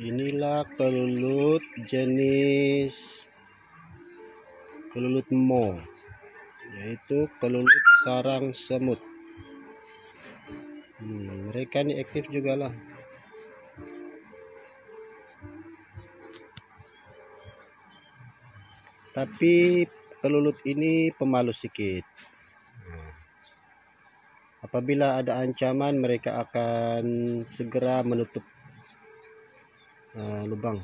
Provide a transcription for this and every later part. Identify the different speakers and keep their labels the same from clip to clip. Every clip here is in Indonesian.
Speaker 1: inilah kelulut jenis kelulut mo yaitu kelulut sarang semut. Hmm, mereka ini aktif juga lah. Tapi kelulut ini pemalu sedikit apabila ada ancaman mereka akan segera menutup uh, lubang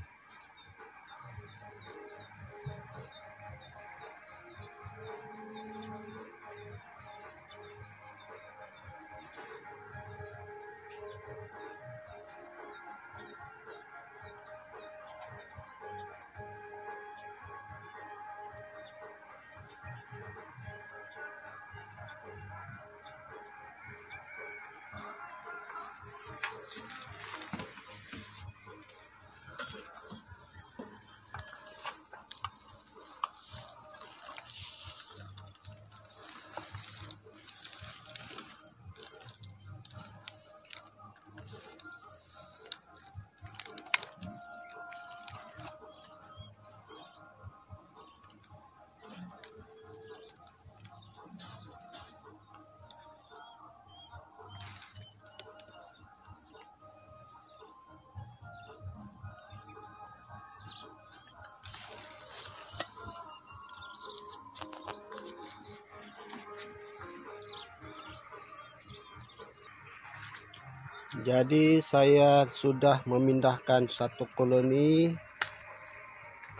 Speaker 1: jadi saya sudah memindahkan satu koloni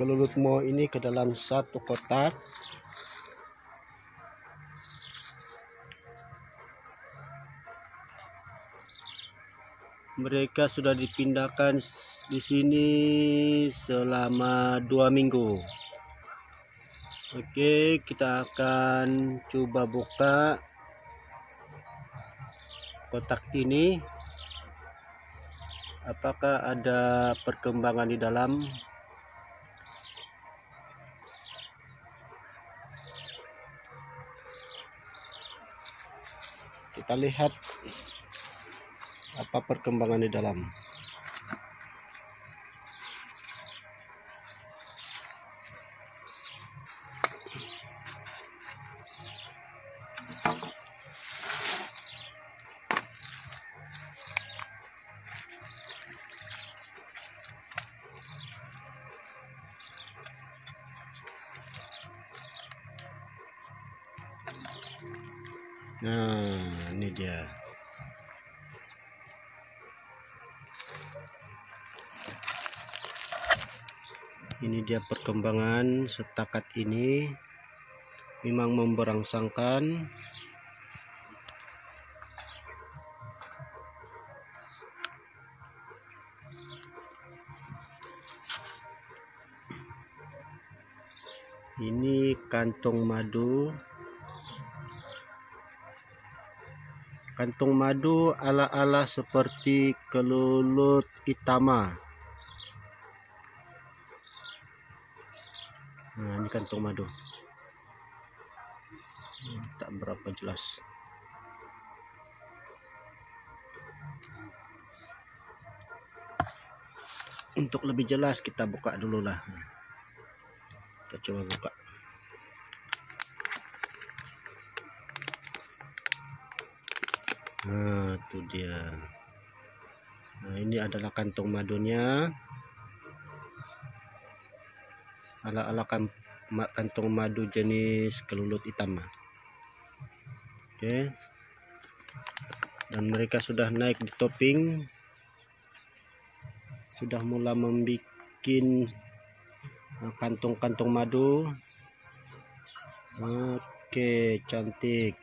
Speaker 1: kelulutmo ini ke dalam satu kotak. Mereka sudah dipindahkan di sini selama dua minggu. Oke kita akan coba buka kotak ini apakah ada perkembangan di dalam? Kita lihat apa perkembangan di dalam nah ini dia. Ini dia perkembangan setakat ini. Memang memberangsangkan. Ini kantong madu kantong madu ala-ala seperti kelulut itama. Nah ini kantong madu. Tak berapa jelas. Untuk lebih jelas kita buka dulu lah kita coba buka nah itu dia. Nah ini adalah kantong madunya. Ala-ala kan, kantong madu jenis kelulut hitam. Oke. Dan mereka sudah naik di topping. Sudah mulai membuat kantong-kantong madu. Oke cantik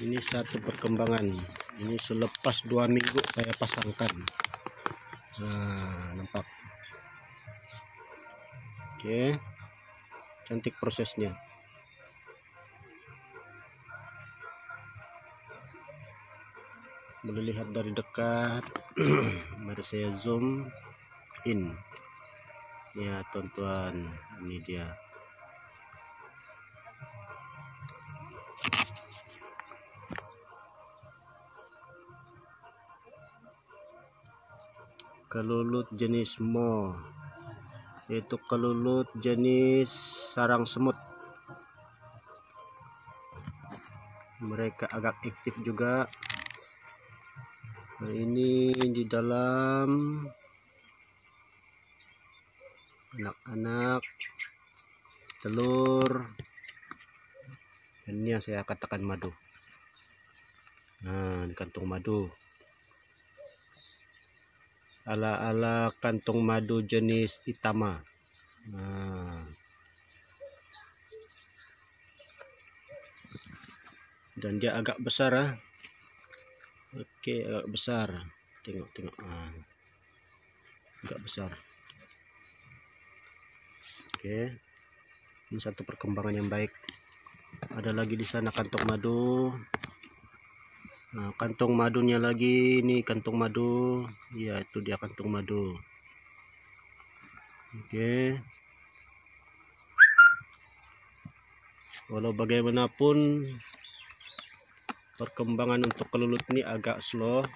Speaker 1: ini satu perkembangan. Ini selepas dua minggu saya pasangkan. Nah nampak? Oke. Cantik prosesnya. Boleh lihat dari dekat. Mari saya zoom in. Ya tonton ini dia kelulut jenis mo yaitu kelulut jenis sarang semut. Mereka agak aktif juga. Nah ini di dalam anak-anak telur. Ini yang saya katakan madu. Nah ini kantung madu ala-ala kantung madu jenis itama. Nah. Dan dia agak besar ah. Oke agak besar. Tengok tengok ah. agak besar. Oke ini satu perkembangan yang baik. Ada lagi di sana kantong madu nah, kantong madunya lagi ini kantong madu. Ya itu dia kantong madu. Oke. Walau bagaimanapun perkembangan untuk kelulut ini agak slow.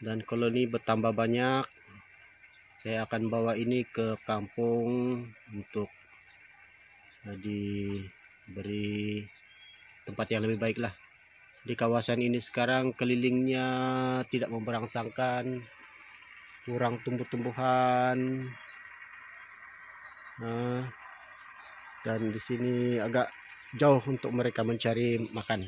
Speaker 1: Dan kalau ini bertambah banyak saya akan bawa ini ke kampung untuk uh, diberi tempat yang lebih baik lah. Di kawasan ini sekarang kelilingnya tidak memberangsangkan kurang tumbuh-tumbuhan nah, dan di sini agak jauh untuk mereka mencari makan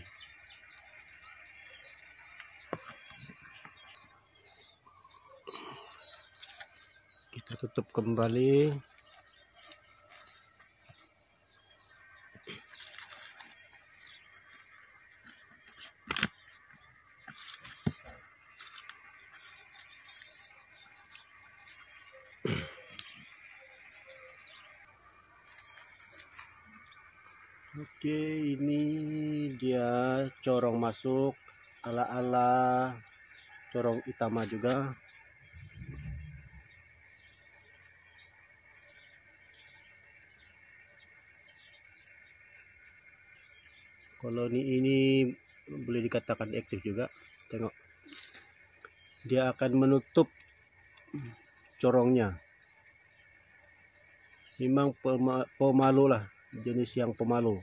Speaker 1: kita tutup kembali. Oke ini dia corong masuk ala-ala corong utama juga koloni ini boleh dikatakan aktif juga. Tengok. Dia akan menutup corongnya. Memang pemalu lah jenis yang pemalu.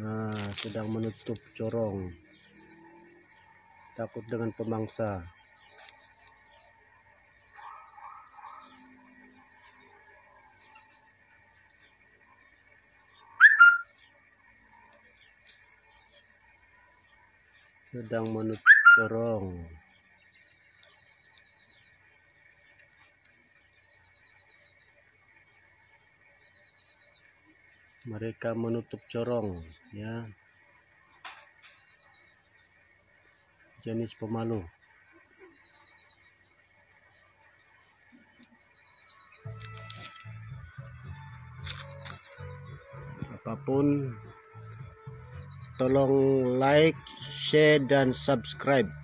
Speaker 1: Nah, sedang menutup corong. Takut dengan pemangsa sedang menutup corong mereka menutup corong ya. Jenis pemalu. Apa pun tolong like share dan subscribe